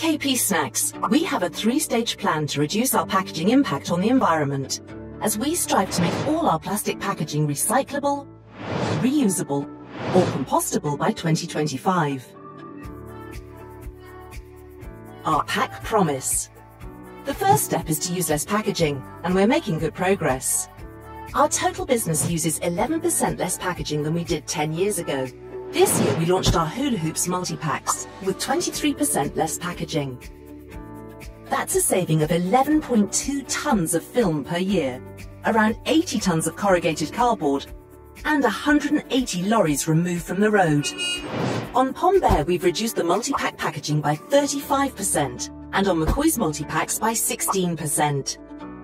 KP Snacks, we have a three-stage plan to reduce our packaging impact on the environment, as we strive to make all our plastic packaging recyclable, reusable, or compostable by 2025. Our pack promise. The first step is to use less packaging, and we're making good progress. Our total business uses 11% less packaging than we did 10 years ago, this year we launched our Hula Hoops multi-packs with 23% less packaging. That's a saving of 11.2 tonnes of film per year, around 80 tonnes of corrugated cardboard, and 180 lorries removed from the road. On Pom Bear we've reduced the multi-pack packaging by 35% and on McCoy's multi-packs by 16%.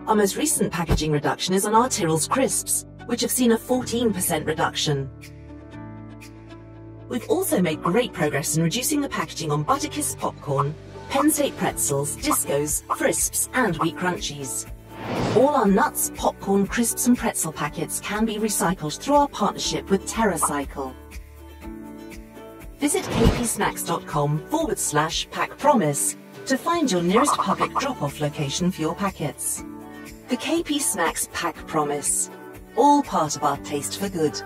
Our most recent packaging reduction is on our Tyrrell's crisps, which have seen a 14% reduction. We've also made great progress in reducing the packaging on Butterkist popcorn, Penn State pretzels, discos, crisps and wheat crunchies. All our nuts, popcorn, crisps and pretzel packets can be recycled through our partnership with TerraCycle. Visit kpsnacks.com forward slash pack promise to find your nearest public drop-off location for your packets. The KP Snacks Pack Promise. All part of our taste for good.